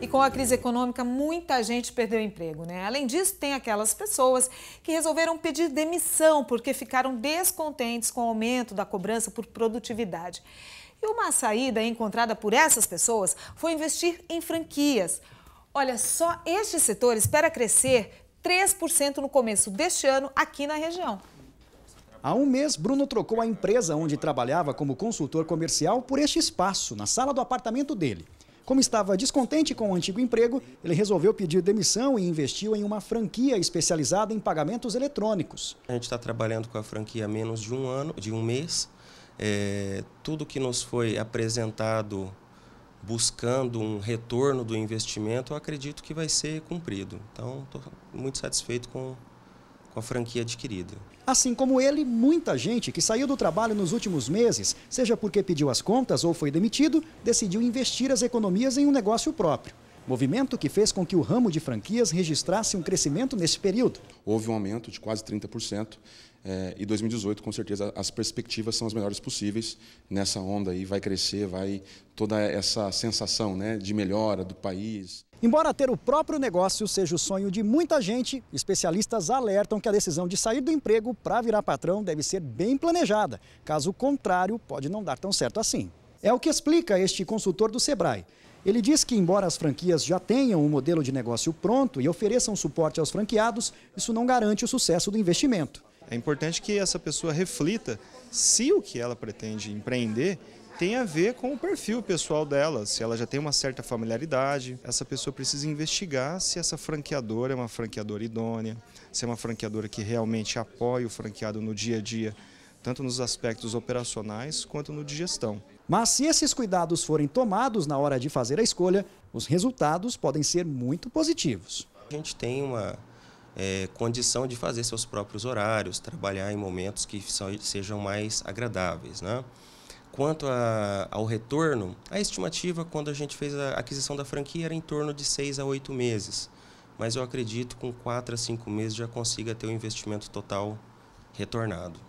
E com a crise econômica, muita gente perdeu emprego, né? Além disso, tem aquelas pessoas que resolveram pedir demissão porque ficaram descontentes com o aumento da cobrança por produtividade. E uma saída encontrada por essas pessoas foi investir em franquias. Olha, só este setor espera crescer 3% no começo deste ano aqui na região. Há um mês, Bruno trocou a empresa onde trabalhava como consultor comercial por este espaço, na sala do apartamento dele. Como estava descontente com o antigo emprego, ele resolveu pedir demissão e investiu em uma franquia especializada em pagamentos eletrônicos. A gente está trabalhando com a franquia há menos de um ano, de um mês. É, tudo que nos foi apresentado buscando um retorno do investimento, eu acredito que vai ser cumprido. Então, estou muito satisfeito com, com a franquia adquirida. Assim como ele, muita gente que saiu do trabalho nos últimos meses, seja porque pediu as contas ou foi demitido, decidiu investir as economias em um negócio próprio. Movimento que fez com que o ramo de franquias registrasse um crescimento nesse período. Houve um aumento de quase 30%. É, e 2018, com certeza, as perspectivas são as melhores possíveis. Nessa onda aí vai crescer, vai toda essa sensação né, de melhora do país. Embora ter o próprio negócio seja o sonho de muita gente, especialistas alertam que a decisão de sair do emprego para virar patrão deve ser bem planejada. Caso contrário, pode não dar tão certo assim. É o que explica este consultor do Sebrae. Ele diz que, embora as franquias já tenham um modelo de negócio pronto e ofereçam suporte aos franqueados, isso não garante o sucesso do investimento. É importante que essa pessoa reflita se o que ela pretende empreender tem a ver com o perfil pessoal dela, se ela já tem uma certa familiaridade. Essa pessoa precisa investigar se essa franqueadora é uma franqueadora idônea, se é uma franqueadora que realmente apoia o franqueado no dia a dia, tanto nos aspectos operacionais quanto no de gestão. Mas se esses cuidados forem tomados na hora de fazer a escolha, os resultados podem ser muito positivos. A gente tem uma é, condição de fazer seus próprios horários, trabalhar em momentos que sejam mais agradáveis. Né? Quanto a, ao retorno, a estimativa quando a gente fez a aquisição da franquia era em torno de seis a oito meses. Mas eu acredito que com quatro a cinco meses já consiga ter o investimento total retornado.